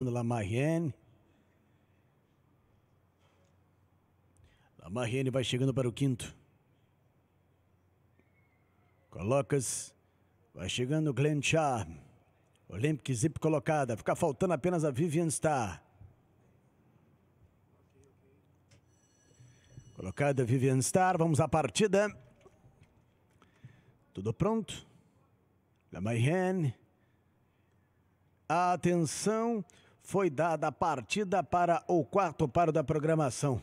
Lamarriene. Lamarriene vai chegando para o quinto. Colocas. Vai chegando Glenn Charm. Olympic Zip colocada. Fica faltando apenas a Vivian Star. Colocada Vivian Star. Vamos à partida. Tudo pronto. Lamarriene. Atenção foi dada a partida para o quarto paro da programação.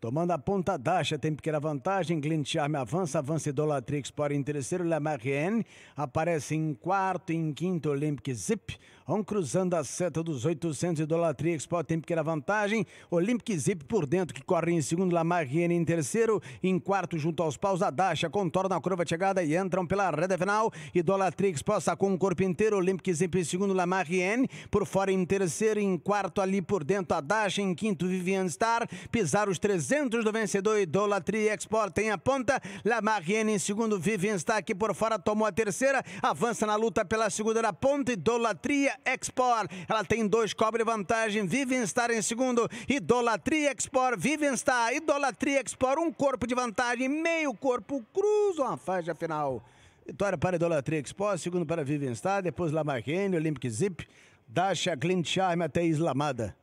Tomando a ponta Dasha, tem pequena vantagem. Glint Charme avança, avança Idolatrix por em terceiro. Lamarien aparece em quarto, em quinto Olympic Zip. Vão cruzando a seta dos 800 Idolatrix por tem pequena vantagem. Olympic Zip por dentro, que corre em segundo. Lamarien em terceiro. Em quarto, junto aos paus, a Dasha contorna a curva de chegada e entram pela reta final. Idolatrix passa com o corpo inteiro. Olympic Zip em segundo. Lamarien por fora em terceiro. Em quarto, ali por dentro, a Dasha. Em quinto, Vivian Star. Pisar os 300 300 do vencedor Idolatria Export tem a ponta. Lamarriene em segundo, Vivian está aqui por fora, tomou a terceira, avança na luta pela segunda da ponta. Idolatria Export, ela tem dois, cobre vantagem. Vivian está em segundo, Idolatria Export, Vivian está, Idolatria Export, um corpo de vantagem, meio corpo, cruzam a faixa final. Vitória para Idolatria Export, segundo para Vivian Star, depois Lamarriene, Olympic Zip, Dasha Clint Charme até Islamada.